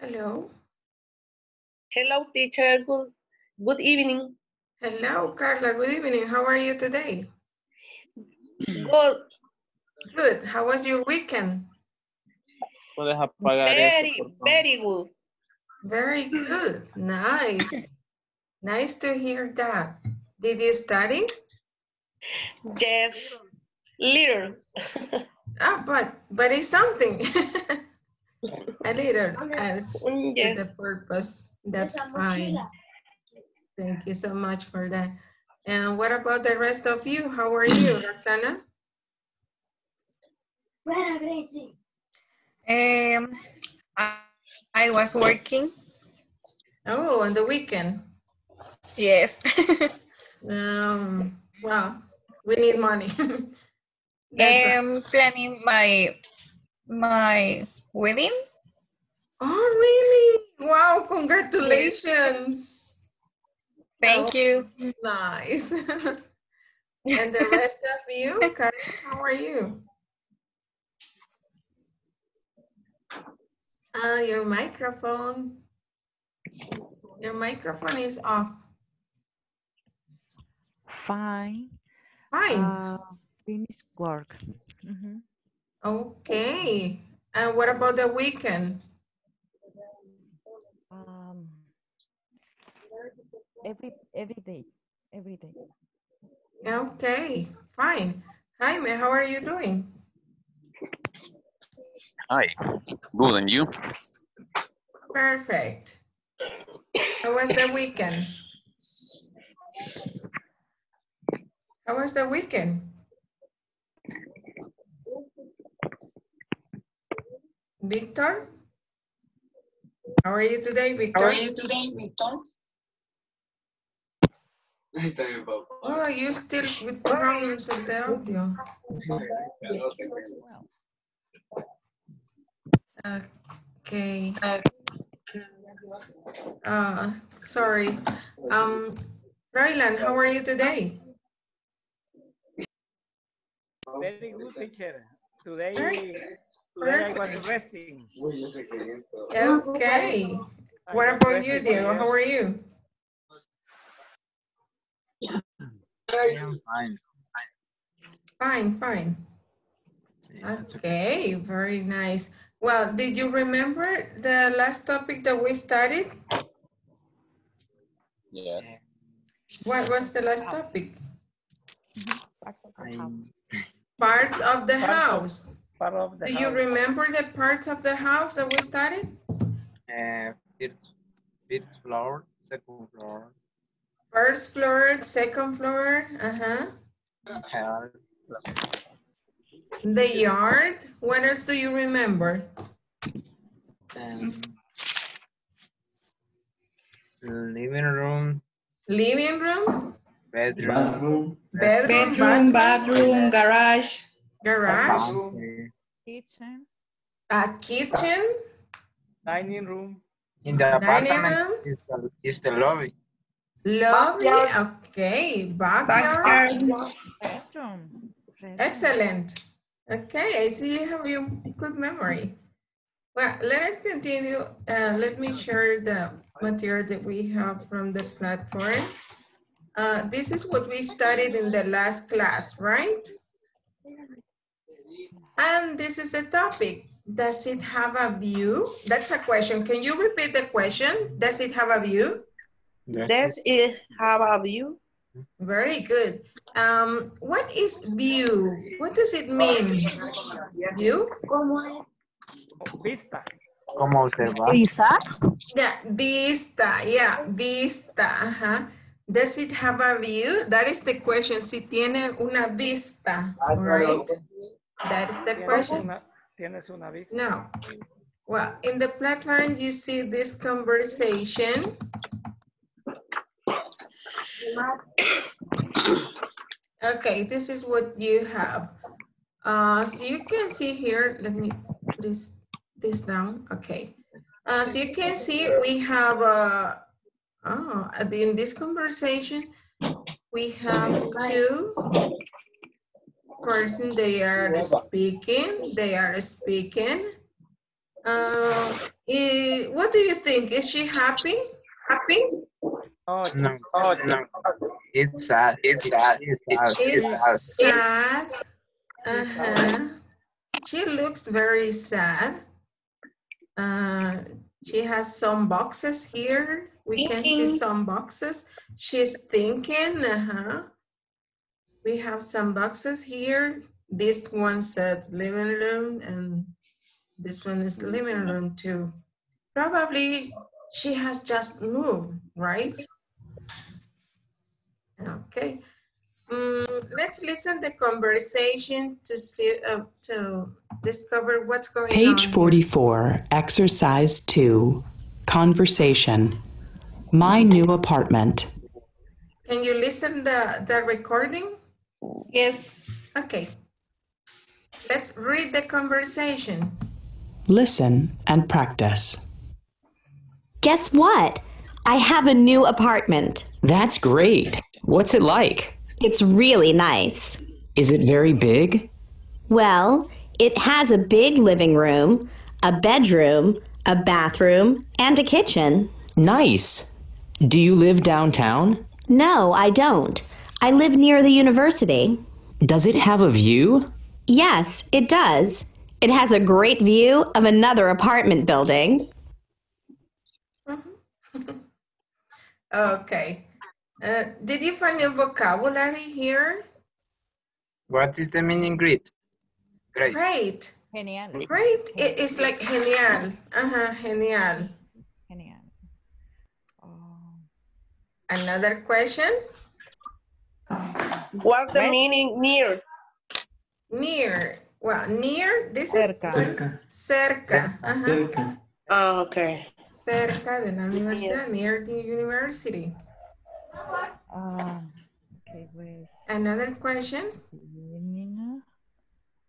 Hello. Hello, teacher. Good, good evening. Hello, Carla. Good evening. How are you today? Good. Good. How was your weekend? Very, eso, por favor. very good. Very good. Nice. Nice to hear that. Did you study? Yes, little. Ah, but but it's something. A little as Yes. the purpose. That's fine. Thank you so much for that. And what about the rest of you? How are you, Roxana? Um, I, I was working. Oh, on the weekend. Yes. Um, well, we need money. That's right. I'm planning my my wedding. Oh, really? Wow, congratulations. Thank you. Nice. and the rest of you, Karen, how are you? Uh, your microphone. Your microphone is off. Fine. Fine. Uh, finish work. Mhm. Okay. And what about the weekend? Um, every every day, every day. Okay, fine. Jaime, how are you doing? Hi, good, and you? Perfect. How was the weekend? How was the weekend? Victor? How are you today, Victor? How are you today, Victor? Oh, you still with problems with the audio. Okay. Uh, sorry. Um, Ryland, how are you today? Very good, teacher. Today, Very today I was resting. Okay. What about you, resting Diego? How are you? Fine. Fine, fine. Okay, very nice. Well, did you remember the last topic that we studied? Yeah. What was the last topic? Back to the house. Parts of the house. Part of the Do you remember the parts of the house that we studied? Uh, first, first floor, second floor, First floor, second floor, uh-huh. hall, The yard, what else do you remember? and living room, Living room, bedroom, bedroom, Bedroom, bathroom, bathroom, garage. garage, counter. Kitchen. a kitchen, Dining room. In the Dining apartment room? is the, is the lobby. lobby, okay, backyard. Backyard. Restroom. Restroom. Excellent. Okay, I see you have your good memory. Well, let us continue. Uh, let me share the material that we have from the platform. Uh, this is what we studied in the last class, right? And this is the topic. Does it have a view? That's a question. Can you repeat the question? Does it have a view? Does it have a view? Very good. Um, what is view? What does it mean? View? Oh, Vista. Como observar. Vista. Yeah, vista. Yeah, vista. Ajá. Does it have a view? That is the question. Si tiene una vista, right? That is the question. una, tienes una vista. No. Well, in the platform, you see this conversation. Okay, this is what you have. Uh, so you can see here, let me put this, this down, okay. Uh, so you can see we have, uh, oh, in this conversation, we have two person, they are speaking, they are speaking. Uh, what do you think? Is she happy? Happy? Oh, No, Oh no. It's sad. It's sad. It's sad. Is sad. Uh-huh. She looks very sad. Uh, she has some boxes here. We can see some boxes. She's thinking, uh-huh. We have some boxes here. This one said living room and this one is living room too. Probably she has just moved, right? Okay. Mm, let's listen the conversation to see uh, to discover what's going on. Page 44, Exercise 2, Conversation. My new apartment. Can you listen the the recording? Yes. Okay. Let's read the conversation. Listen and practice. Guess what? I have a new apartment. That's great. What's it like? It's really nice. Is it very big? Well, it has a big living room, a bedroom, a bathroom, and a kitchen. Nice. Do you live downtown? No, I don't. I live near the university. Does it have a view? Yes, it does. It has a great view of another apartment building. Okay. Uh, did you find your vocabulary here? What is the meaning great? Great. Great. Genial. Great. It- It's like genial. Uh-huh, genial. Genial. Oh, Another question? What's the Right. meaning near? Near. Well, near, this Cerca. is cerca. Ajá. Oh, okay. Cerca de la universidad, near the university. ah, ok, pues. Another question? Nina.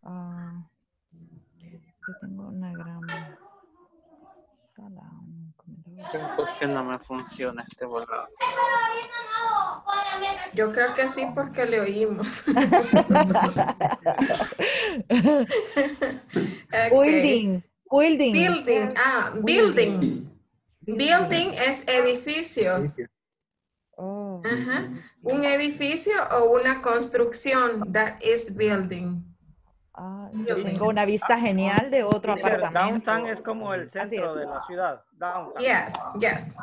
Ah, yo tengo una gran sala. Un comedor. ¿Por qué no me funciona este borrador? Yo creo que sí porque le oímos. Okay. Building. Building. Building. Ah, building. Building es edificio. Oh, Ajá. Un edificio o una construcción. That is building. Tengo una vista genial de otro apartamento. downtown es como el centro de la ciudad. Downtown. Yes, yes.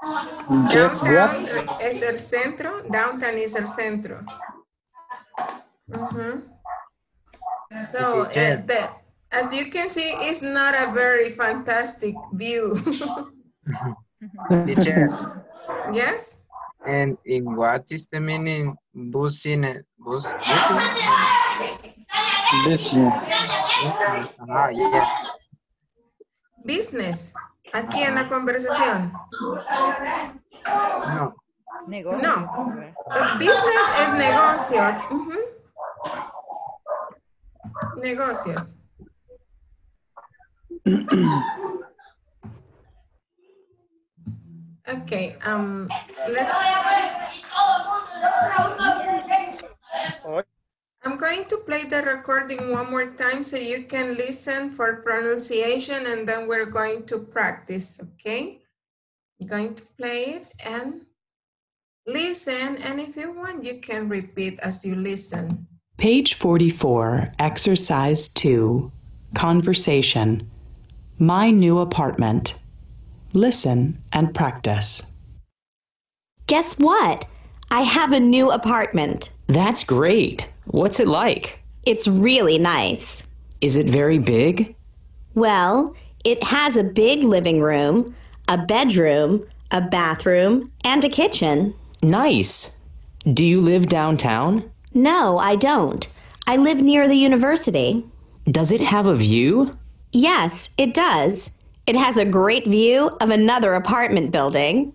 Downtown es el centro. Downtown es el centro. So, uh, the, as you can see, it's not a very fantastic view. Teacher. yes? And in what is the meaning business? Bus, business? Business. Ah, yeah. Business. Aquí en la conversación. No. Negocio. No. Business es negocios. ujú. Negocios. Okay, um, let's. I'm going to play the recording one more time so you can listen for pronunciation and then we're going to practice, okay? I'm going to play it and listen, and if you want, you can repeat as you listen. Page 44, Exercise 2, Conversation. My new apartment. Listen and practice. Guess what? I have a new apartment. That's great. What's it like? It's really nice. Is it very big? Well, it has a big living room, a bedroom, a bathroom, and a kitchen. Nice. Do you live downtown? No, I don't. I live near the university. Does it have a view? Yes, it does. It has a great view of another apartment building.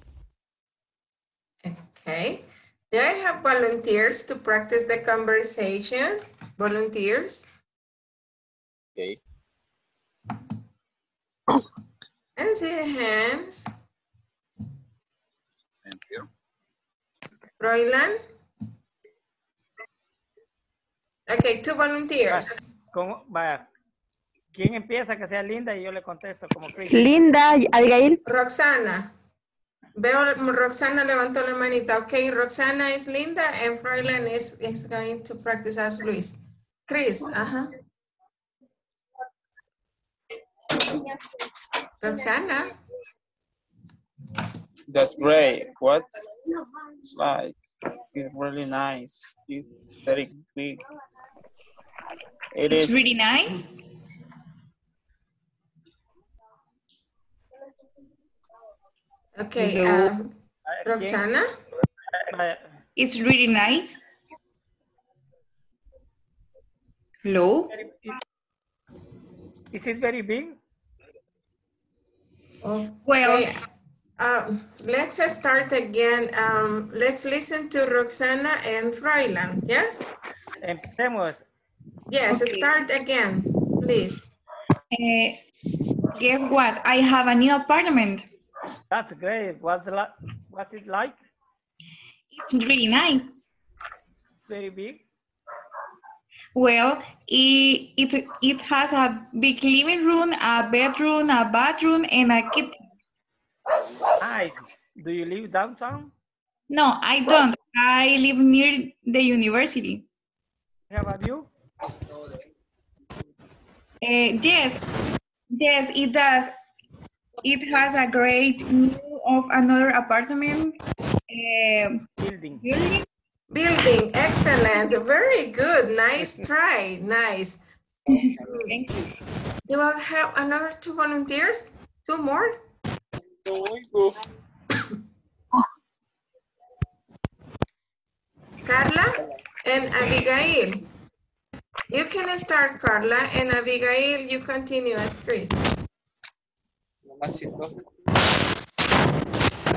Okay. Do I have volunteers to practice the conversation? Volunteers? Okay. And see the hands. Thank you. Roylan? Okay, two volunteers. Con, vaya, ¿Quién empieza que sea linda y yo le contesto como Chris? Linda, Abigail. Roxana. Veo Roxana levantó la manita. Okay, Roxana is Linda and Froilan is, is going to practice as Luis. Chris, ajá. Roxana. That's great. What? It's like, it's really nice. It's very big. It It's is- really nice. Okay, Hello. um, Roxana. It's really nice. Hello. Is it very big? Well, Okay, um, let's start again. Um, let's listen to Roxana and Froilan, yes? Empecemos. Yes, Okay. start again, please. eh, guess what? I have a new apartment. That's great. What's, la- what's it like? It's really nice. Very big? Well, it, it, it has a big living room, a bedroom, a bathroom, and a kitchen. Nice. Do you live downtown? No, I don't. I live near the university. Have a view? Eh, yes, yes, it does. It has a great view of another apartment eh, Building. building. Building, excellent, very good, nice try, nice. Thank you. Do I have another two volunteers? Two more? Carla and Abigail. You can start, Carla, and Abigail, you continue as Chris.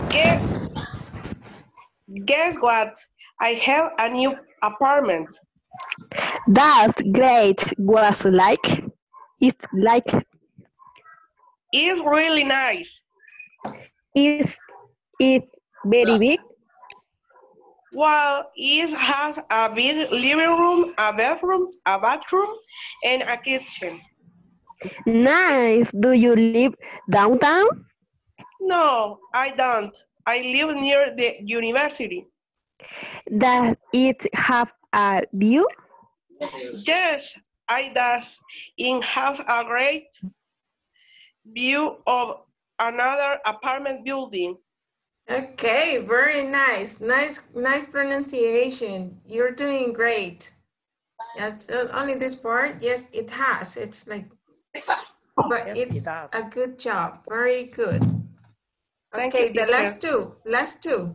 Guess, guess what? I have a new apartment. That's great. Was like. It's like. It's really nice. Is it very big? Well, it has a big living room, a bedroom, a bathroom, and a kitchen. Nice. Do you live downtown? No, I don't. I live near the university. Does it have a view? Yes, I does. It has a great view of another apartment building. Okay, very nice, nice, nice pronunciation. You're doing great. Yes, uh, only this part, yes, it has. It's like, but Yes, it's it a good job. Very good. Thank Okay, you, the last two, last two.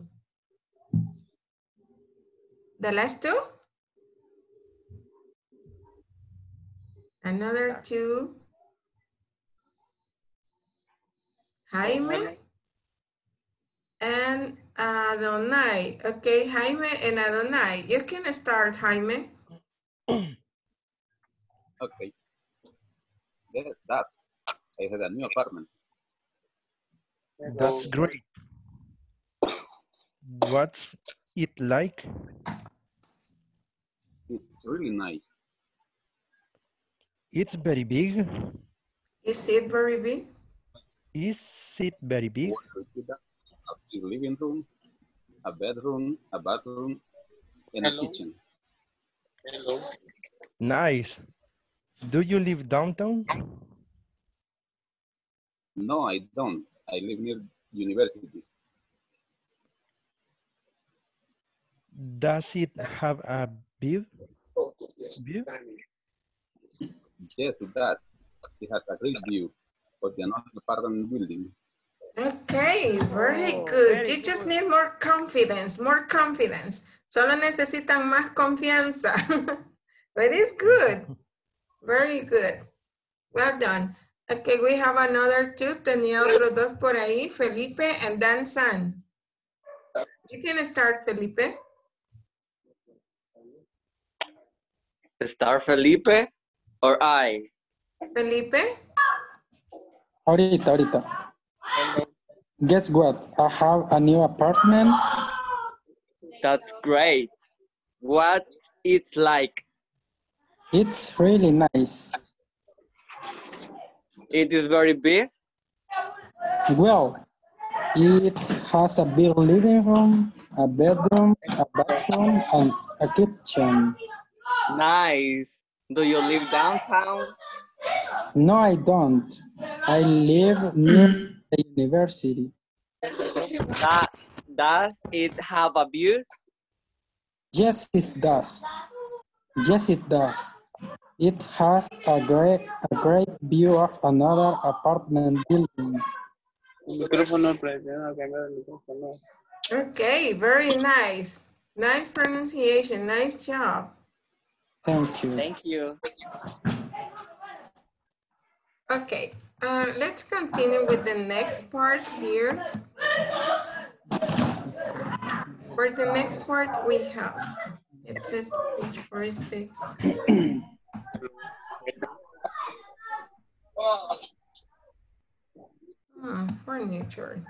The last two? Another two. Jaime and Adonai. Okay, Jaime and Adonai. You can start, Jaime. Okay. Yes, that. I had a new apartment. That's great. What's it like? It's really nice. It's very big. Is it very big? Is it very big? A big living room, a bedroom, a bathroom, and a kitchen. Nice. Do you live downtown? No, I don't. I live near university. Does it have a view? View? Yes, it does. It has a great view of the another apartment building. Okay, very Oh, good. very You just need more confidence, more confidence. Solo necesitan más confianza. But it's good. Very good. Well done. Okay, we have another two. Tenía otros dos por ahí, Felipe and Dan San. You can start, Felipe. Star Felipe or I? Felipe? Ahorita, ahorita. Guess what? I have a new apartment. That's great. What it's like? It's really nice. It is very big. Well, it has a big living room, a bedroom, a bathroom, and a kitchen. Nice. Do you live downtown? No, I don't. I live near the university. That, does it have a view? Yes, it does. Yes, it does. It has a great, a great view of another apartment building. Okay, very nice. Nice pronunciation, nice job. Thank you. Thank you. Okay, uh, let's continue with the next part here. For the next part, we have, it says page 46. Ah, furniture.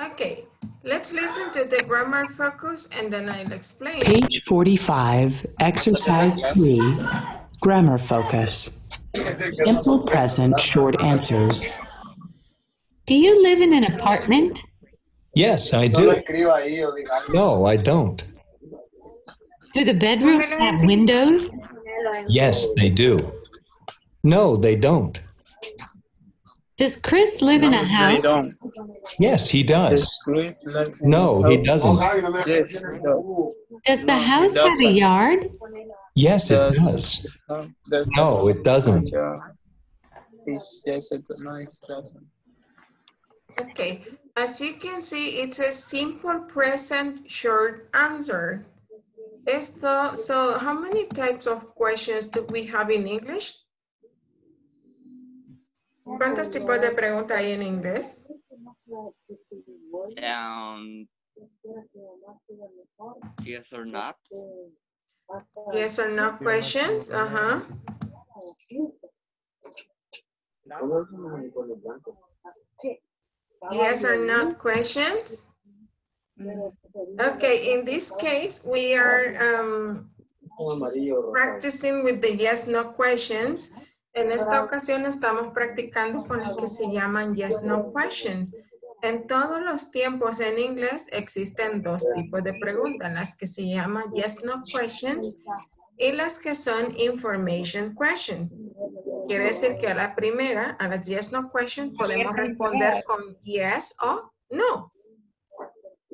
Okay, let's listen to the grammar focus and then I'll explain. Page 45, Exercise 3, Grammar Focus. Simple present short answers. Do you live in an apartment? Yes, I do. No, I don't. Do the bedrooms have windows? Yes, they do. No, they don't. Does Chris live in a house? Yes, he does. No, he doesn't. Does the house have a yard? Yes, it does. No, it doesn't. Yes, it's a nice question. Okay, as you can see, it's a simple present short answer. Esto, so how many types of questions do we have in English? ¿Cuántos tipos de preguntas hay en inglés? Um, yes or not? Yes or no questions? Uh-huh. Yes or no questions? Okay, in this case, we are um, practicing with the yes, no questions. En esta ocasión estamos practicando con los que se llaman yes, no questions. En todos los tiempos en inglés existen dos tipos de preguntas, las que se llaman yes, no questions y las que son information questions. Quiere decir que a la primera, a las yes, no questions, podemos responder con yes o no.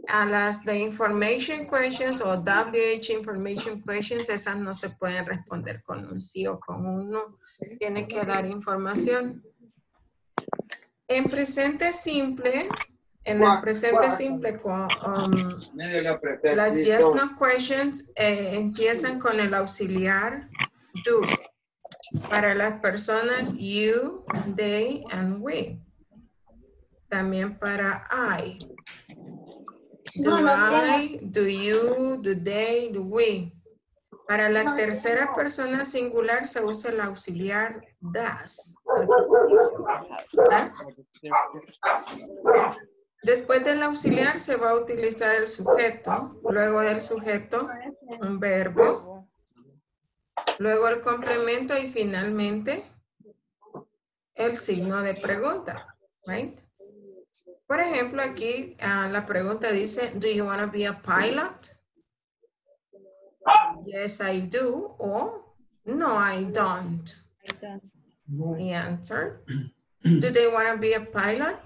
A las de information questions o WH information questions, esas no se pueden responder con un sí o con un no. Tiene que dar información. En presente simple, en el presente simple, con, um, las yes, no questions eh, empiezan con el auxiliar do. Para las personas you, they, and we. También para I. Do I, do you, do they, do we. Para la tercera persona singular se usa el auxiliar does. ¿Ah? Después del auxiliar se va a utilizar el sujeto, luego del sujeto un verbo, luego el complemento y finalmente el signo de pregunta. Right? Por ejemplo, aquí ah, la pregunta dice, do you want to be a pilot? Yes, I do. Or no, I don't. The answer. Do they want to be a pilot?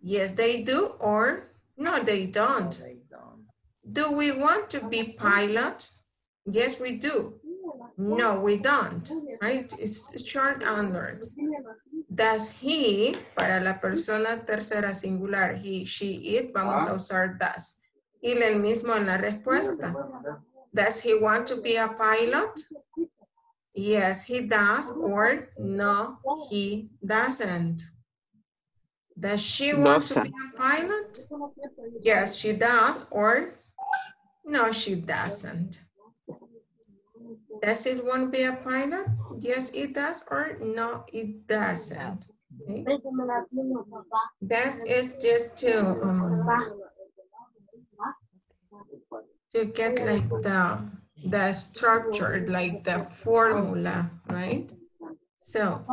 Yes, they do. Or no, they don't. They don't. Do we want to be pilots? Yes, we do. No, we don't. Right? It's short answers. Does he, para la persona tercera singular, he, she, it, vamos a ah. usar does. Y el mismo en la respuesta. Does he want to be a pilot? Yes, he does. Or no, he doesn't. Does she want to be a pilot? Yes, she does. Or no, she doesn't. Does it want to be a pilot? Yes, it does. Or no, it doesn't. That is just to um, to get like the the structure, like the formula, right? So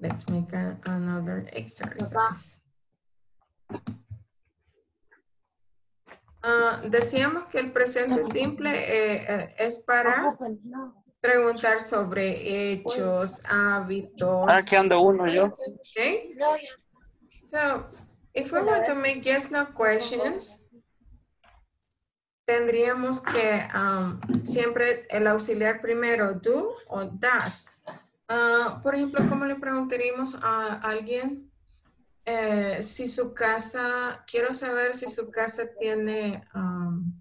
let's make a- another exercise. Ah, decíamos que el presente simple eh, eh, es para preguntar sobre hechos, hábitos. Ah, que ando uno yo. Okay. So, if we want to make yes no questions, tendríamos que um, siempre el auxiliar primero do o does. Ah, por ejemplo, ¿cómo le preguntaríamos a alguien eh, si su casa, quiero saber si su casa tiene um,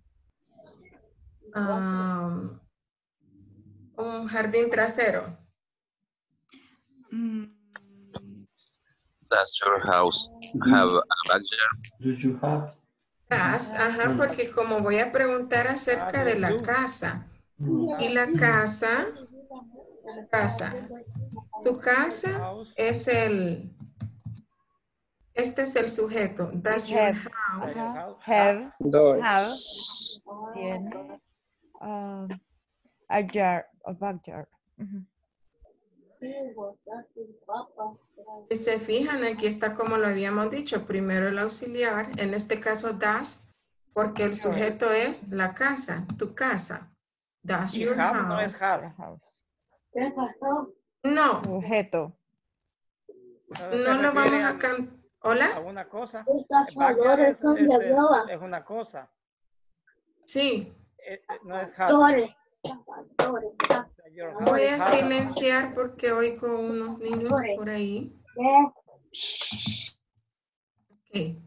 um, un jardín trasero? Does your house have a backyard? Do you have? Ajá, porque como voy a preguntar acerca de la casa. Y la casa, casa. Tu casa es el, este es el sujeto. Does your Have. house. Have. Have. Tiene. um, a jar, a backyard. Si se fijan, aquí está como lo habíamos dicho, primero el auxiliar, en este caso das, porque el sujeto es la casa, tu casa. Does Y your have no es house. have. No, Sujeto. No lo vamos a cambiar. ¿Hola? A una cosa. Estas Backyard es, son de es- adoba. es una cosa. Sí. Eh, eh, No es have. Your house Voy a silenciar porque oigo unos niños por ahí. Ok.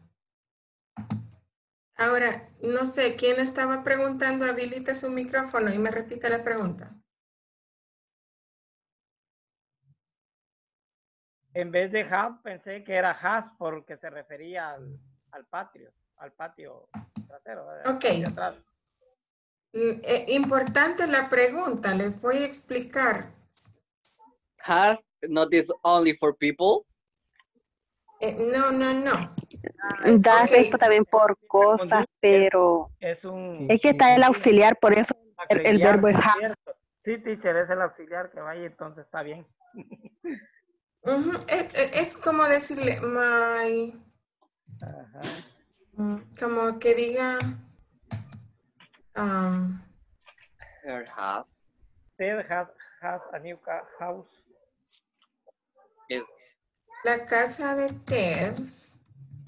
Ahora, no sé, ¿quién estaba preguntando? Habilita su micrófono y me repite la pregunta. En vez de have, pensé que era has porque se refería al, al patio, al patio trasero. ¿verdad? Ok. Atrás. Mm, eh, importante la pregunta, les voy a explicar. Has not is only for people. Eh, no, no, no. Das Ok. es también por cosas, pero Es un... es que está el auxiliar, por eso el, el verbo es have. Cierto. Sí, teacher, es el auxiliar que vaya, entonces está bien. Es, es- es como decirle, my, mm, como que diga, um, Her house Ted has, has a new house. is la casa de Ted,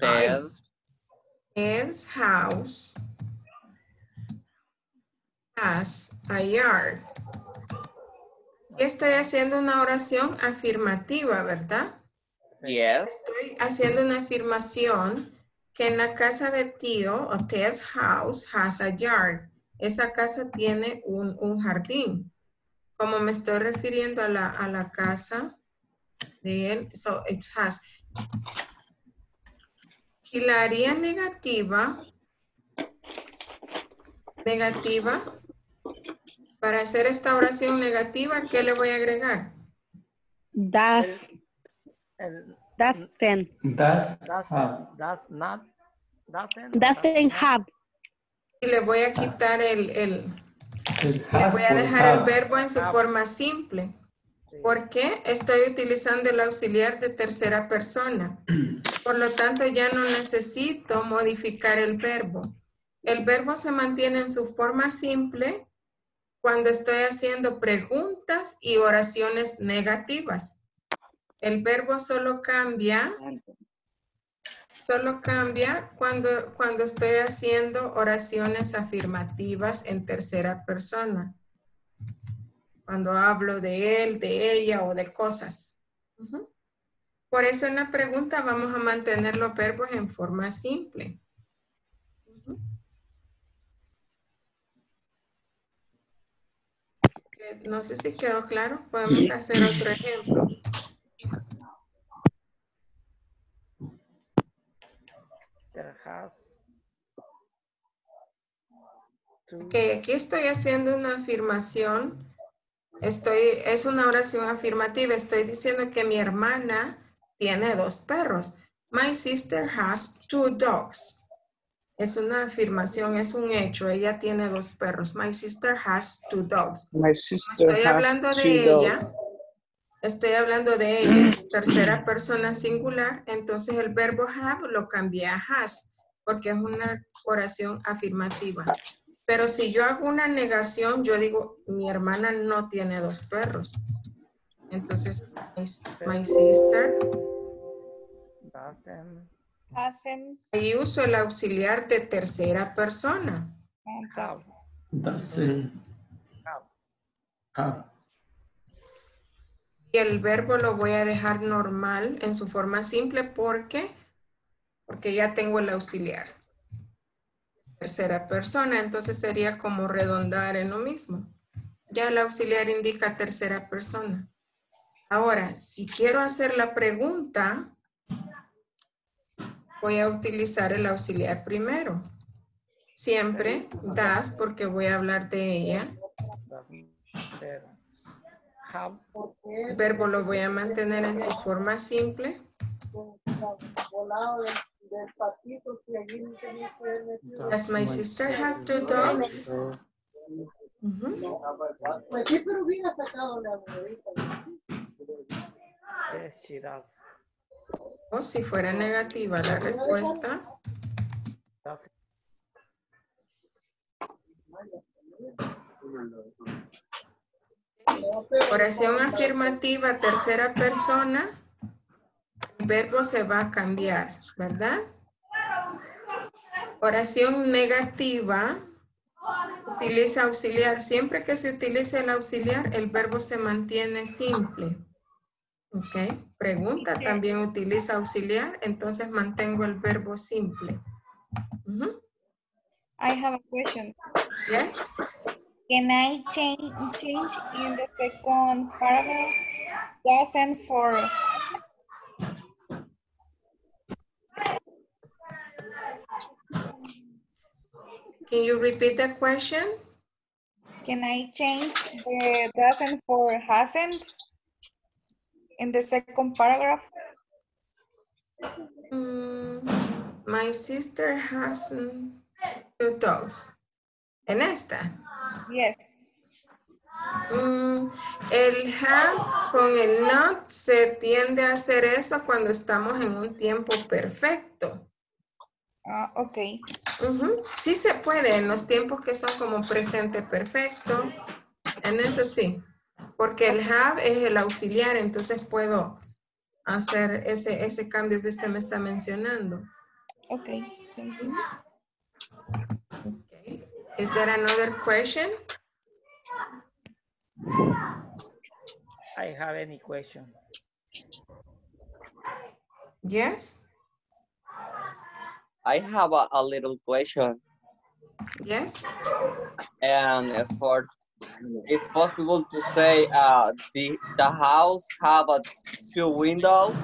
Ted. Ted's house has a yard. Estoy haciendo una oración afirmativa, ¿verdad? Yes. Estoy haciendo una afirmación que en la casa de tío, o Ted's house, has a yard. Esa casa tiene un, un jardín. Como me estoy refiriendo a la, a la casa de él, so it has. Y la haría negativa, negativa, para hacer esta oración negativa, ¿qué le voy a agregar? Das, doesn't, Does does, does not, doesn't, doesn't have. Y le voy a quitar el, el, El Le voy a dejar el have. verbo en su forma simple. ¿Por qué? Estoy utilizando el auxiliar de tercera persona. Por lo tanto, ya no necesito modificar el verbo. El verbo se mantiene en su forma simple cuando estoy haciendo preguntas y oraciones negativas. El verbo solo cambia, solo cambia cuando, cuando estoy haciendo oraciones afirmativas en tercera persona cuando hablo de él, de ella o de cosas. Por eso en la pregunta vamos a mantener los verbos en forma simple. No sé si quedó claro. Podemos hacer otro ejemplo. Has to- Que aquí estoy haciendo una afirmación. Estoy, es una oración afirmativa. Estoy diciendo que mi hermana tiene dos perros. My sister has two dogs. Es una afirmación, es un hecho. Ella tiene dos perros. My sister has two dogs. My sister Estoy has hablando two de dogs. ella. Estoy hablando de ella, tercera persona singular. Entonces el verbo have lo cambié a has, porque es una oración afirmativa. Pero si yo hago una negación, yo digo, mi hermana no tiene dos perros. Entonces, my, my sister. Doesn't. Ahí uso el auxiliar de tercera persona. Doesn't have. Y el verbo lo voy a dejar normal en su forma simple porque, porque ya tengo el auxiliar. Tercera persona, entonces sería como redondar en lo mismo. Ya el auxiliar indica tercera persona. Ahora, si quiero hacer la pregunta, voy a utilizar el auxiliar primero. Siempre das porque voy a hablar de ella. El verbo lo voy a mantener en su forma simple. Does my sister have two dogs? Ujú. Yes, she does. O si fuera negativa la respuesta, oración afirmativa, tercera persona, el verbo se va a cambiar, ¿verdad? Oración negativa, utiliza auxiliar. Siempre que se utilice el auxiliar, el verbo se mantiene simple. ¿Ok? Pregunta también utiliza auxiliar, entonces mantengo el verbo simple. I have a question. Yes. Can I change change in the second paragraph? Doesn't for Can you repeat the question? can I change the doesn't for hasn't in the second paragraph? Mm, my sister has mm, two dogs. En esta. Yes. Mm, el have con el not se tiende a hacer eso cuando estamos en un tiempo perfecto. Ah, Sí se puede en los tiempos que son como presente perfecto. En eso sí. Porque el have es el auxiliar, entonces puedo hacer ese, ese cambio que usted me está mencionando. Okay. Thank you. Okay. Is there another question? I have any question. Yes? I have a, a little question. Yes? And for it's possible to say uh, the the house have a two windows.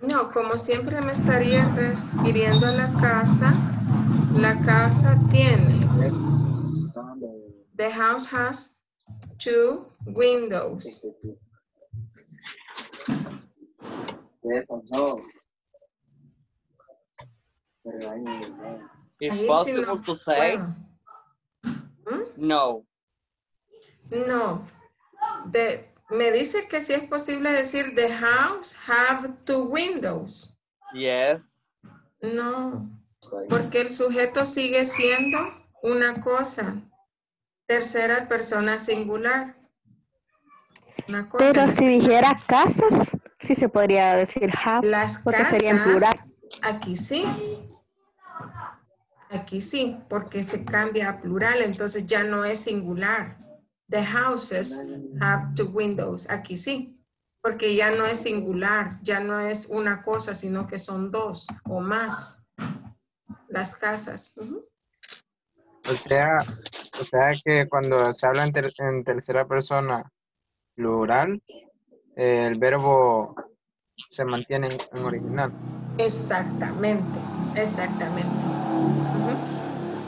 No, como siempre me estaría refiriendo a la casa. La casa tiene. The house has two windows. Eso no. It's Ahí sí possible no to say puedo. no. No. De, me dice que si es posible decir the house have two windows. Yes. No, porque el sujeto sigue siendo una cosa. Tercera persona singular. Una cosa. Pero si dijera casas, sí se podría decir have, Las porque sería en casas, plural. Aquí sí. Aquí sí, porque se cambia a plural, entonces ya no es singular. The houses have two windows. Aquí sí, porque ya no es singular, ya no es una cosa, sino que son dos o más. Las casas. O sea, o sea que cuando se habla en, ter- en tercera persona plural, el verbo se mantiene en, en original. Exactamente, exactamente.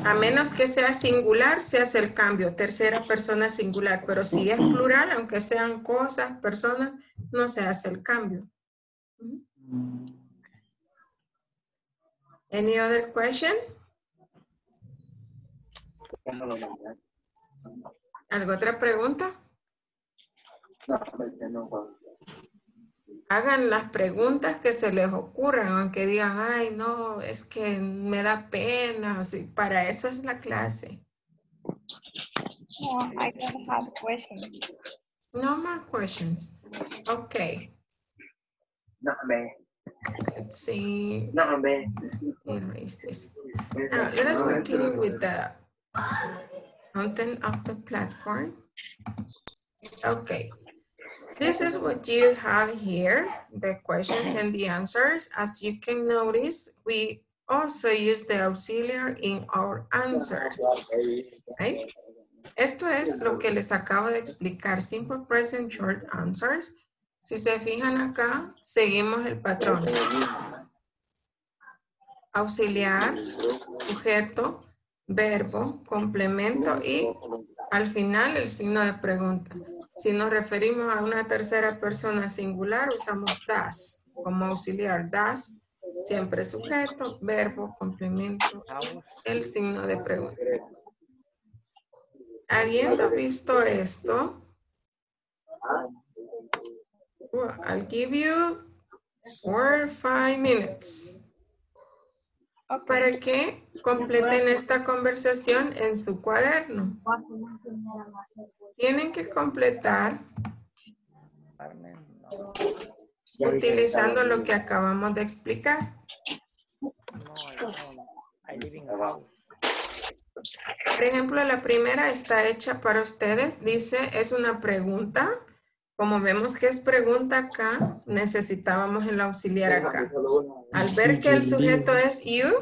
A menos que sea singular, se hace el cambio, tercera persona singular. Pero si es plural, aunque sean cosas, personas, no se hace el cambio. Any other question? ¿Alguna otra pregunta? Hagan las preguntas que se les ocurran, aunque digan, ay, no, es que me da pena. Sí, para eso es la clase. No, I don't have questions. No more questions. Okay. No, hombre. Let's see. No, hombre. Erase this. Now, let us continue with the content of the platform. Okay. This is what you have here, the questions and the answers. As you can notice, we also use the auxiliary in our answers? Esto es lo que les acabo de explicar, simple present short answers. Si se fijan acá, seguimos el patrón. Auxiliar, sujeto, verbo, complemento y al final el signo de pregunta. Si nos referimos a una tercera persona singular, usamos das como auxiliar. Das, siempre sujeto, verbo, complemento, el signo de pregunta. Habiendo visto esto, I'll give you four five minutes para que completen esta conversación en su cuaderno. Tienen que completar utilizando lo que acabamos de explicar. Por ejemplo, la primera está hecha para ustedes. Dice, es una pregunta. Como vemos que es pregunta acá, necesitábamos el auxiliar acá. Al ver que el sujeto es you,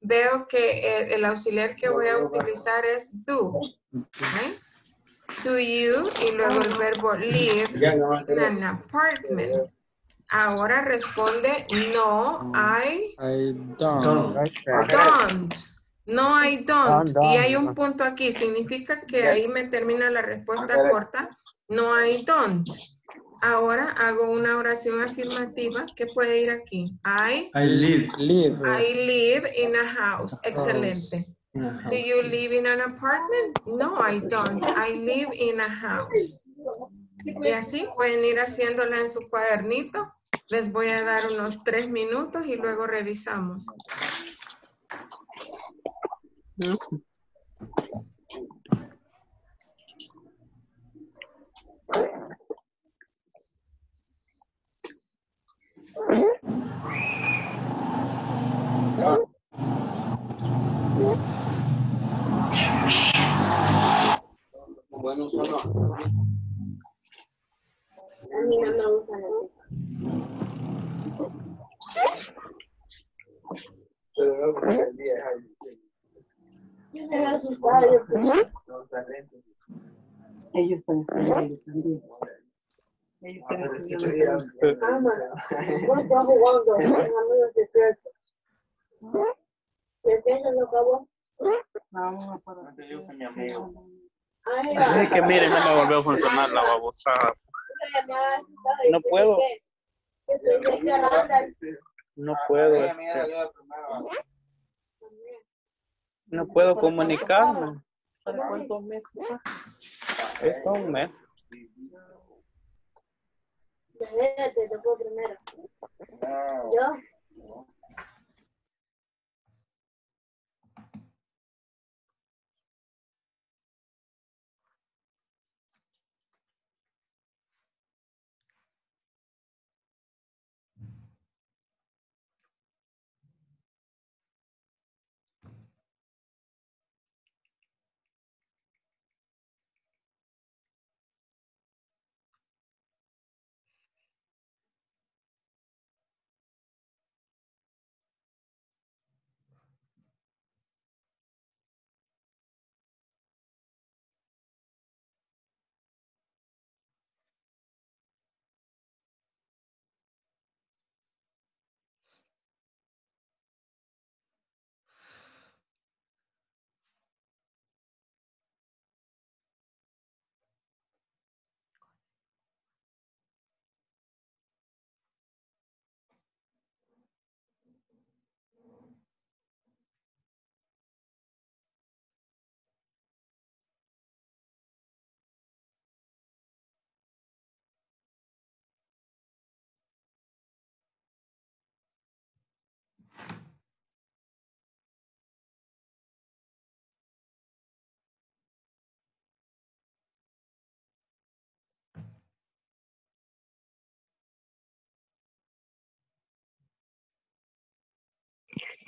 veo que el, el auxiliar que voy a utilizar es do. ¿ok? Do you y luego el verbo live in an apartment. Ahora responde no, I I don't. don't. No, I don't. Don't, Y hay un punto aquí. Significa que ahí me termina la respuesta corta. No, I don't. Ahora hago una oración afirmativa que puede ir aquí. I, I live. Live. I live in a house. Excelente. Do you live in an apartment? No, I don't. I live in a house. Y así pueden ir haciéndola en su cuadernito. Les voy a dar unos tres minutos y luego revisamos. Bueno, solo. A mí no me gustan los Yo se me asustaba, yo pensé. Ellos están estudiando también. Ellos no está jugando, amigos de fiesta. ¿De fiesta no acabó? Vamos a parar. Ay, Es que miren, no me volvió a funcionar la babosada. No puedo. No puedo. este, no puedo comunicarme. ¿Para cuántos meses? Esto es un mes. Te tocó primero. ¿Yo?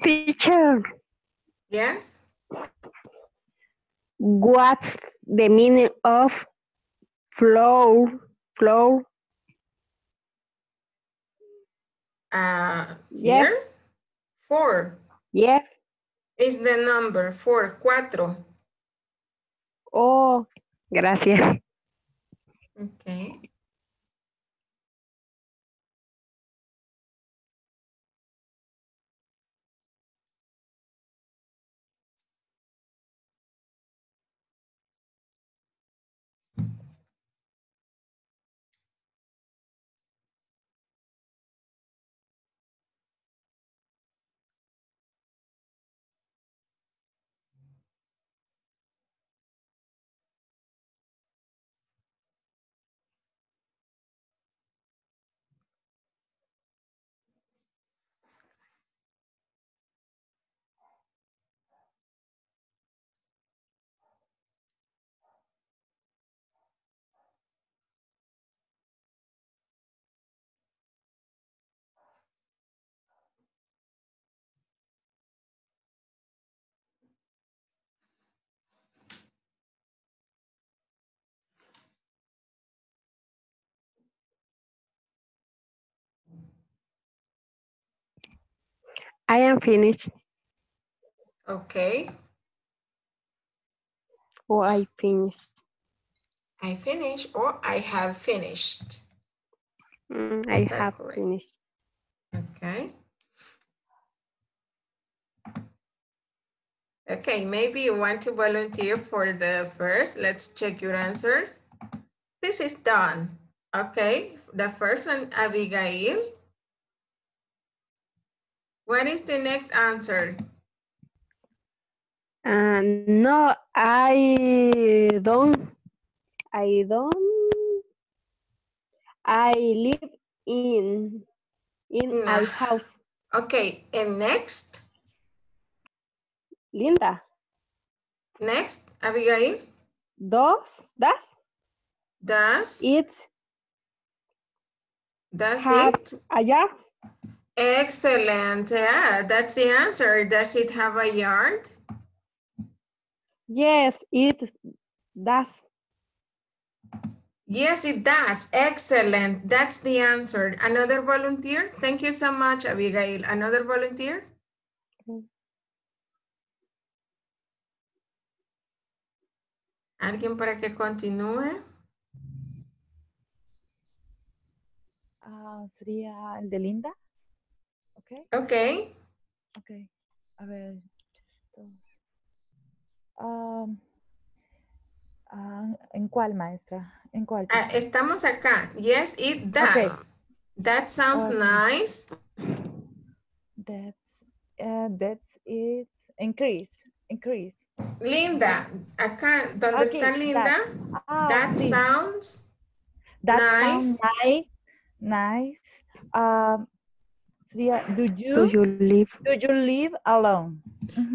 Teacher, Yes? what's the meaning of floor? Floor? Uh, Yes. here? Four Yes. is the number, four, cuatro. Oh, gracias. Okay. I am finished. Okay, Or I finished. I finished or I have finished. Mm, I have correct. finished. Okay. Okay, maybe you want to volunteer for the first. Let's check your answers. This is done. Okay, the first one, Abigail. What is the next answer? Uh, no, I don't. I don't. I live in in a Nah. house. Okay, and next, Linda, next, Abigail. dos, das, Does, it does it? a yard. Excellent. Yeah, that's the answer. Does it have a yard? Yes, it does. Yes, it does. Excellent. That's the answer. Another volunteer? Thank you so much, Abigail. Another volunteer? ¿Alguien para que continúe? Ah, sería el de Linda. Ok, Ok. ok. A ver. ah, ¿En cuál, maestra? ¿En cuál? Ah, estamos acá. Yes, it does. That sounds Okay. nice. That's, uh, that's it. Increase, increase. Linda, acá donde Ok, está Linda, that. Ah, that sí. sounds That nice. nice. Nice. Um, sería, do you, Do you live? do you live alone?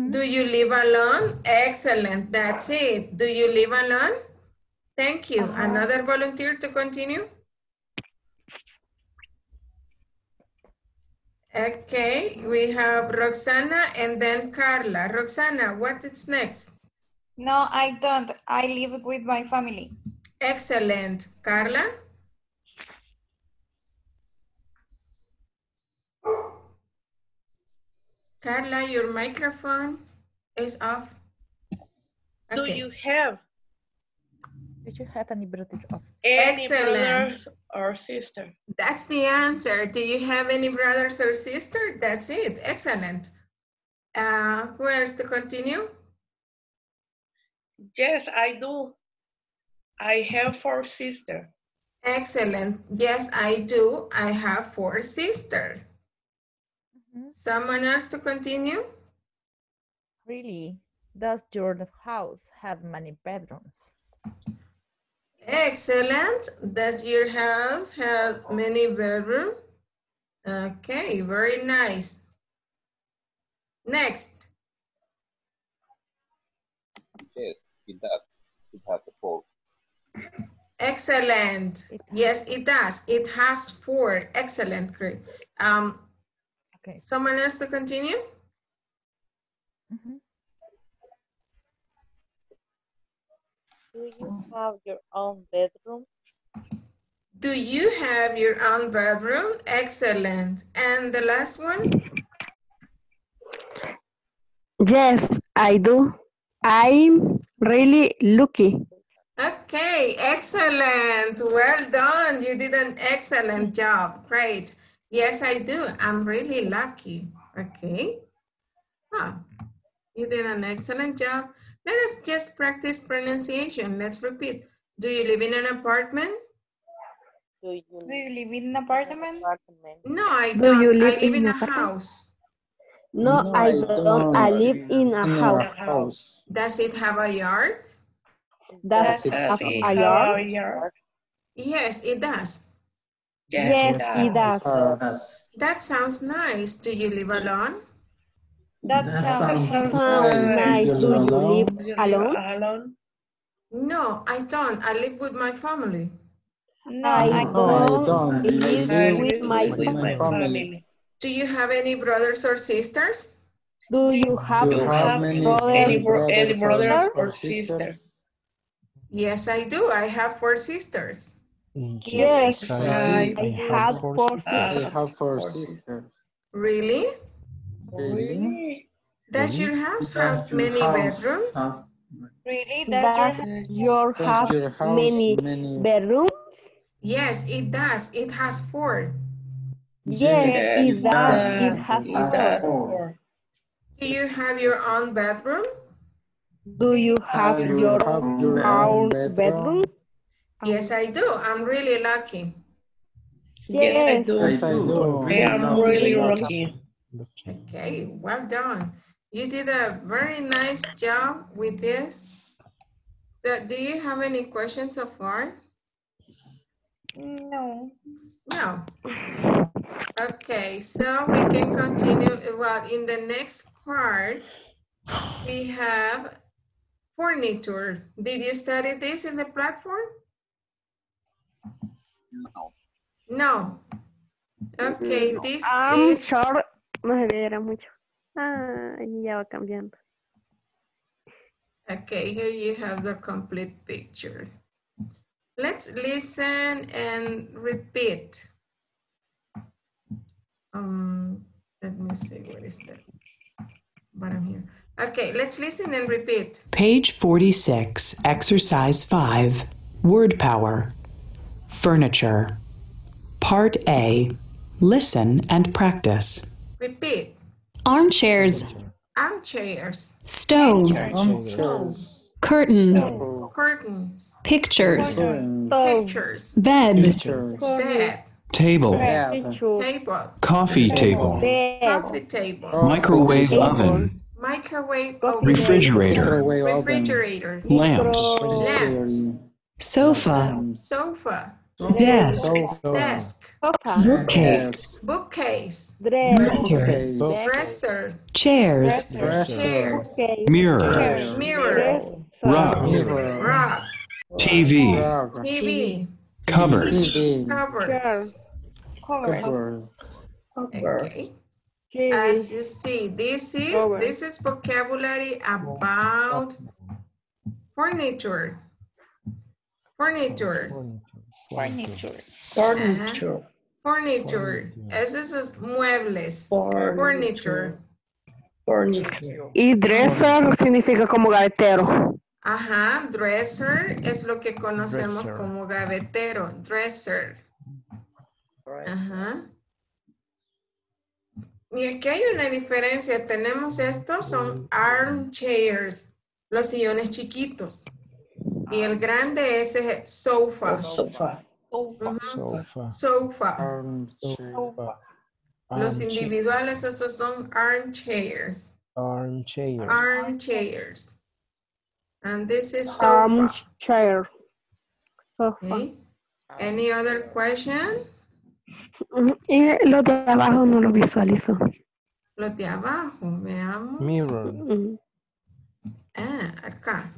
Do you live alone? Excellent. That's it. Do you live alone? Thank you. Uh-huh. Another volunteer to continue? Okay, we have Roxana and then Carla. Roxana, what is next? No, I don't. I live with my family. Excellent. Carla? Carla, your microphone is off. Do you have Did you have any brother office? any Excellent. brothers or sister? That's the answer. Do you have any brothers or sister? That's it. Excellent. Uh, who else to continue? Yes, I do. I have four sisters. Excellent. Yes, I do. I have four sisters. Someone else to continue? Really? Does your house have many bedrooms? Excellent. Does your house have many bedrooms? Okay, very nice. Next. Yes, it does. It has four. Excellent. Yes, it does. It has four. Excellent. Great. Um, Okay. Someone else to continue? Mm -hmm. Do you have your own bedroom? Do you have your own bedroom? Excellent. And the last one? Yes, I do. I'm really lucky. Okay, excellent. Well done. You did an excellent job. Great. Yes, I do. I'm really lucky. Okay. Ah, you did an excellent job. Let us just practice pronunciation. Let's repeat. Do you live in an apartment? Do you, Do you live in an apartment? No, I Do don't. you I live live in in a apartment? house. No, I don't. I live in a house. house. Does it have a yard? Does it have a yard? Yes, it does. Yes, he does. That sounds nice. Do you live alone? That sounds Sounds nice. Do you live alone? Alone? No, I don't. I live with my family. No, I oh, I No, I don't don't. live I live with my with my family. Do you have any brothers or sisters? Do you have Do you have many brothers? Any, bro- any brothers brother or or sister? sisters? Yes, I do. I have four sisters. Yes, I, I had four I have four sisters. Really? Really? Does your house have many bedrooms? Really? That's Does your house your house many many bedrooms? Yes, it does. It has four. Yes, it does. It has That four. or- Do you have your own bedroom? Do you uh, have Do you your have your own own bedroom? bedroom? Yes, I do. I'm really lucky. Yes, I do. Yes, I do. I am really lucky. Okay, well done. You did a very nice job with this. Do you have any questions so far? No. No. Okay, so we can continue. Well, in the next part, we have furniture. Did you study this in the platform? No. No. Okay, this I'm is sure no se viera mucho. Ah, ya va cambiando. Okay, here you have the complete picture. Let's listen and repeat. Um, let me see, what is that? Bottom here. Okay, let's listen and repeat. Page 46, Exercise 5, Word Power. Furniture. Part A. Listen and practice. Repeat. Armchairs, Armchairs, stove, Armchairs. curtains, curtains, pictures, pictures, bed, Pictures. bed, Table. Table, Coffee table. Coffee table, Microwave oven. microwave oven, Refrigerator. Refrigerator, Lamps. lamps, Sofa. sofa, Desk. Desk, Bookcase. bookcase, Dresser. Dresser, Chairs. Chairs, Mirror. mirror, Rug. Rug, TV. Rug. TV, Cupboard. TV. cupboards. Cupboard. Okay. As you see, this is this is vocabulary about furniture. Furniture. Furniture. Furniture. Furniture. Esos son muebles. Furniture. Furniture. Y dresser significa como gavetero. Ajá, dresser es lo que conocemos Dresser. como gavetero. Dresser. Ajá. Y aquí hay una diferencia. Tenemos estos, son armchairs, los sillones chiquitos. Y el grande es el sofa. Sofa. Sofa. Sofa. Los individuales, esos son armchairs. Armchair. Armchairs. And this is sofa. Armchair. Sofa. Okay. Any other question? Y los de abajo no los visualizo. Los de abajo, veamos. Mirror. Ujú. Ah, acá.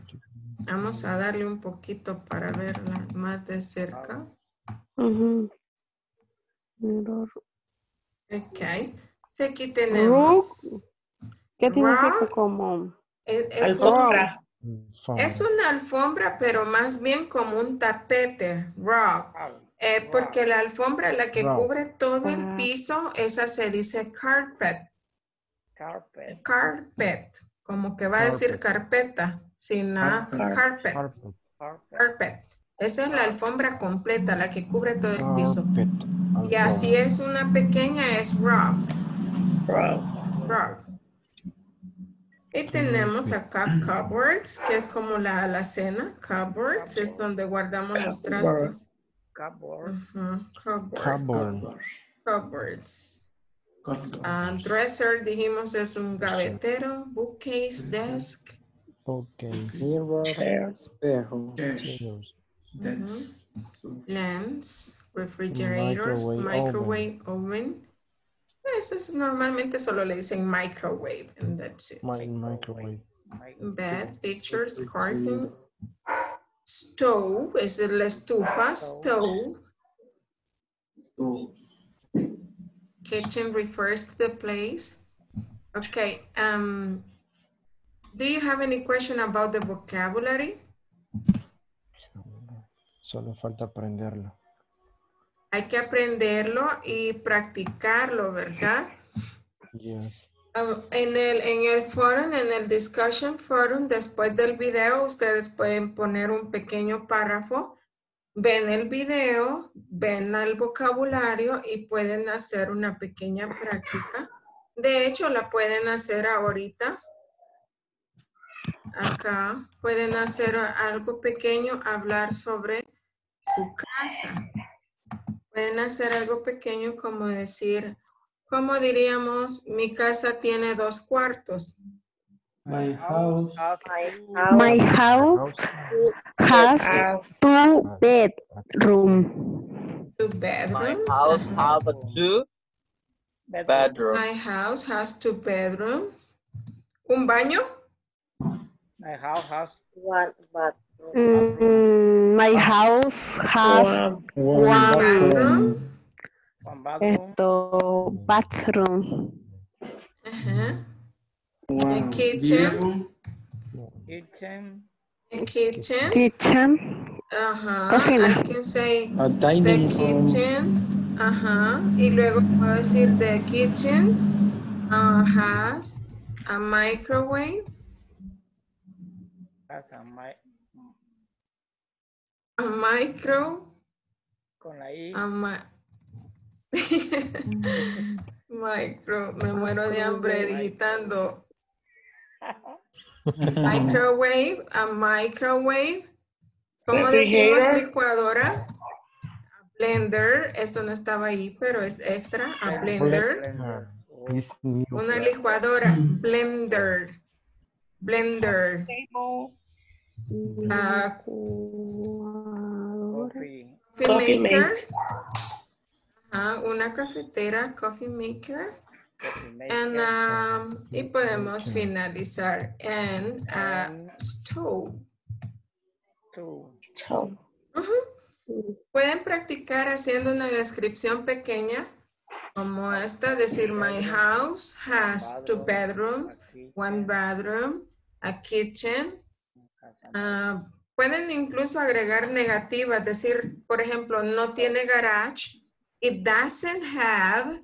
Vamos a darle un poquito para verla más de cerca. Ok. Sí, aquí tenemos. ¿Qué significa como? Es, es un, Alfombra. Es una alfombra, pero más bien como un tapete, rug. Eh, porque la alfombra, la que cubre todo el Rug. piso, esa se dice carpet. Carpet. Carpet, como que va a decir carpeta, sin nada, Carpet. carpet. Carpet. Esa es la alfombra completa, la que cubre todo el piso. Y así es una pequeña, es rug. Rug. Y tenemos acá cupboards, que es como la alacena. Cupboards es donde guardamos los trastes. Cupboard. Ujú, Cupboard. Cupboard. Cupboards. Ah, dresser, dijimos, es un gavetero. Bookcase, desk. Okay. Mirror, espejo. Chairs. Ujú. Lamps, refrigerators, Microwave microwave oven. Eso es normalmente solo le dicen microwave and that's it. Mi- microwave. Bed, pictures, curtain. Stove, es la estufa, stove. Kitchen refers to the place. Okay, um, do you have any question about the vocabulary? Solo falta aprenderlo. Hay que aprenderlo y practicarlo, ¿verdad? Yes. Um, en el, en el forum, en el discussion forum, después del video, ustedes pueden poner un pequeño párrafo, ven el video, ven el vocabulario y pueden hacer una pequeña práctica. De hecho, la pueden hacer ahorita. Acá pueden hacer algo pequeño, hablar sobre su casa. Pueden hacer algo pequeño como decir, ¿cómo diríamos? Mi casa tiene dos cuartos. My house. My house has two bedroom. Two My bedrooms. house Ajá. have a two bedroom. My house has two bedrooms. ¿Un baño? My house has One bathroom. Mm, my house has One one Bathroom. one bathroom. esto, bathroom. Ajá. One kitchen. Kitchen. Kitchen. Kitchen. Ajá. Cocina. I can say A the dining room. kitchen. Ajá. Y luego puedo decir the kitchen uh, has a microwave. Has a mi- A micro. con la I. A ma- micro. Me muero de hambre digitando. Microwave, a microwave. ¿Cómo decimos licuadora? A blender, esto no estaba ahí, pero es extra. A blender. Ah. Una licuadora, blender. Blender. Ah, Coffee. maker. Ajá, una cafetera, coffee maker. And, um, y podemos finalizar en a And stove. Pueden practicar haciendo una descripción pequeña como esta, decir my house has two bedrooms, one bathroom, a kitchen. Ah, pueden incluso agregar negativas, decir, por ejemplo, no tiene garage. It doesn't have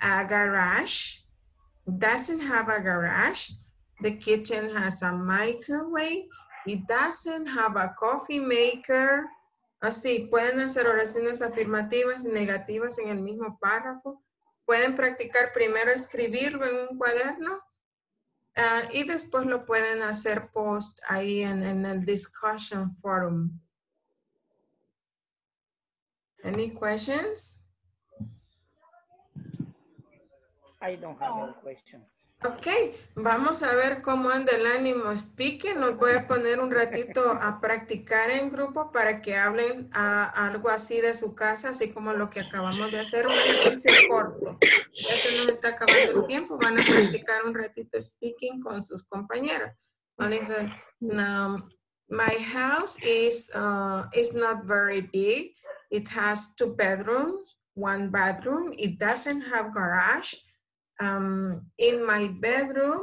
a garage. Doesn't have a garage. The kitchen has a microwave. It doesn't have a coffee maker. Así, pueden hacer oraciones afirmativas y negativas en el mismo párrafo. Pueden practicar primero escribirlo en un cuaderno ah, y después lo pueden hacer post ahí en, en el discussion forum. Any questions? I don't have question. Ok, vamos a ver cómo anda el ánimo speaking. Los voy a poner un ratito a practicar en grupo para que hablen a, algo así de su casa, así como lo que acabamos de hacer, un ejercicio corto. Ya se nos está acabando el tiempo, van a practicar un ratito speaking con sus compañeros. A decir, "Now, my house is, uh, is not very big. It has two bedrooms, one bathroom. It doesn't have garage. Um, in my bedroom,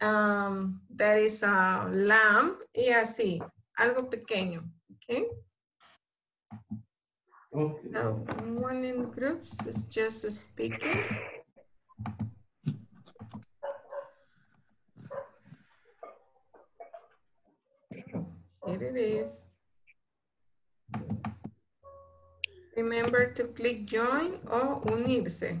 um, there is a lamp y así, algo pequeño, okay? So one in groups is just speaking. Here it is. Remember to click join o unirse.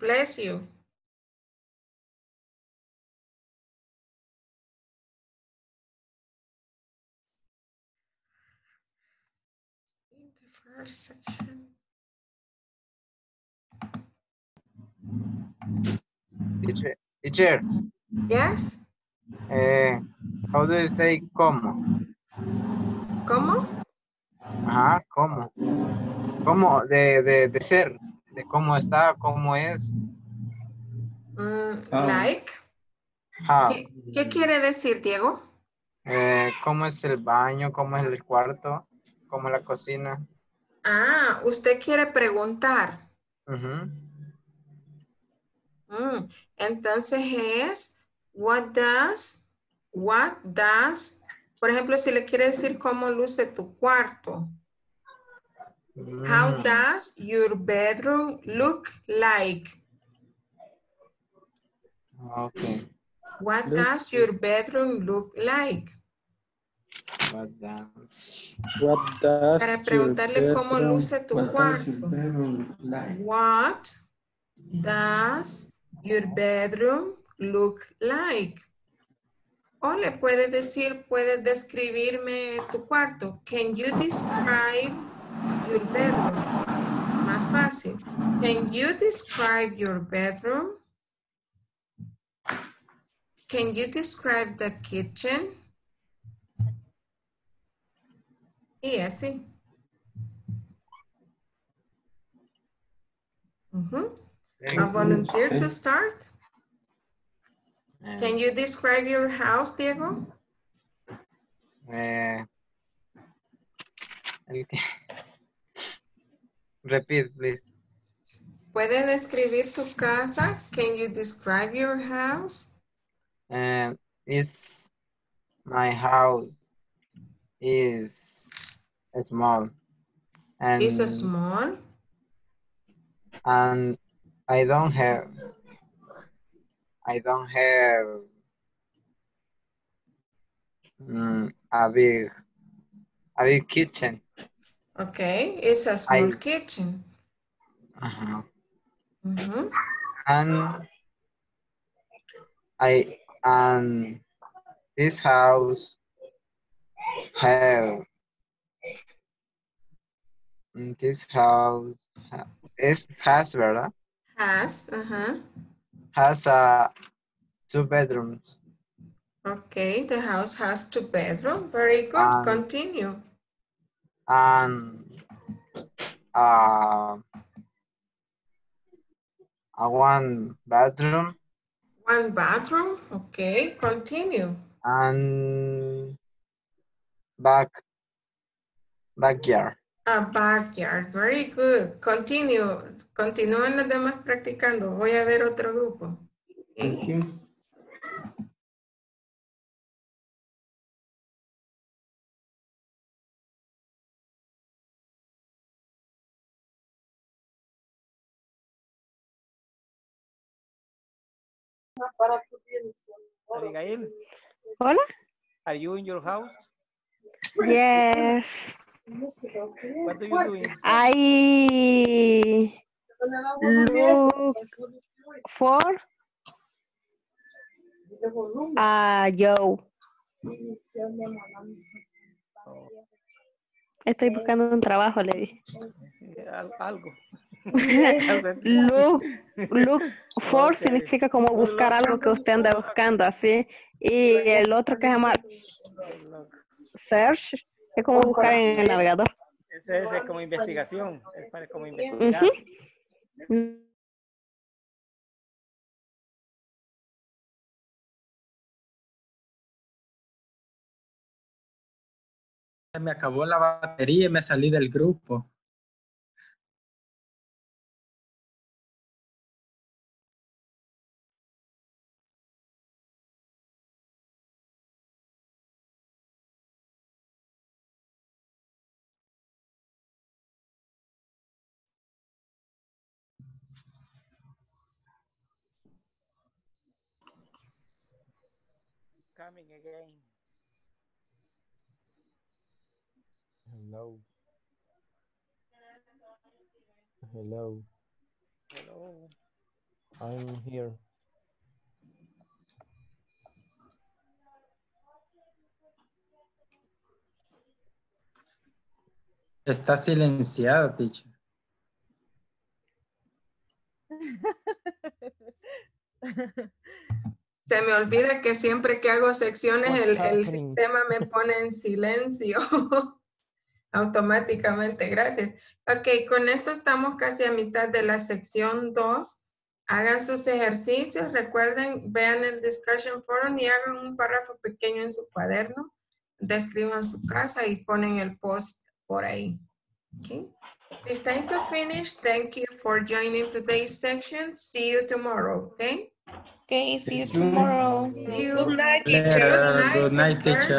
Bless you. In the first section. Teacher, teacher, Yes, eh, how do you say cómo? ¿cómo? Ajá, cómo. ¿Cómo? De, de, de ser, de cómo está, cómo es. Mm, Ah. like. How. ¿Qué, qué quiere decir, Diego? Eh, ¿Cómo es el baño? ¿Cómo es el cuarto? ¿Cómo es la cocina? Ah, usted quiere preguntar. Mm, Entonces es, what does, what does, por ejemplo, si le quiere decir cómo luce tu cuarto. How Mm, does your bedroom look like? Okay. What Look does your bedroom look like? What does- What does Para your preguntarle cómo bedroom- luce tu cuarto. What does your bedroom look like? O le puede decir, puedes describirme tu cuarto. Can you describe your bedroom? Más fácil. Can you describe your bedroom? Can you describe the kitchen? Y así. Ujú. A volunteer to start? Can you describe your house, Diego? Eh, el que- Repeat, please. ¿Puede describir su casa? Can you describe your house? Um, is my house is small and Is it small? and I don't have I don't have mm, a big a big kitchen. Okay, it's a small I- kitchen. Uh-huh. Mhm. And I and this house have mm, this house is has ¿verdad? Has, uh-huh. has uh, two bedrooms Okay, the house has two bedrooms. Very good. Um, Continue. And uh, a one bedroom One bathroom. Okay, continue. and back backyard. A backyard. Very good. Continue. Continúen los demás practicando. Voy a ver otro grupo. Okay. Abigail, Hola. are you in your house? Yes. What do you doing? I look for a Joe. Estoy buscando un trabajo, le dije. Al- Algo. look, look for significa como buscar algo que usted anda buscando, así. Y el otro que se llama search es como buscar en el navegador. Ese es como investigación. Es para como investigar. Ujú. Se me acabó la batería y me salí del grupo. Again. Hello. Hello. Hello. I'm here. Está silenciado, teacher. Se me olvida que siempre que hago secciones el, sistema me pone en silencio automáticamente. Gracias. Ok, con esto estamos casi a mitad de la sección 2. Hagan sus ejercicios. Recuerden, vean el discussion forum y hagan un párrafo pequeño en su cuaderno. Describan su casa y ponen el post por ahí. Okay. It's time to finish. Thank you for joining today's section. See you tomorrow, okay? Okay, see you tomorrow. You. Good night, Later. teacher. Good night, teacher.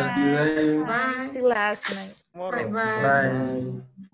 Bye. See you last night. Bye bye. Bye.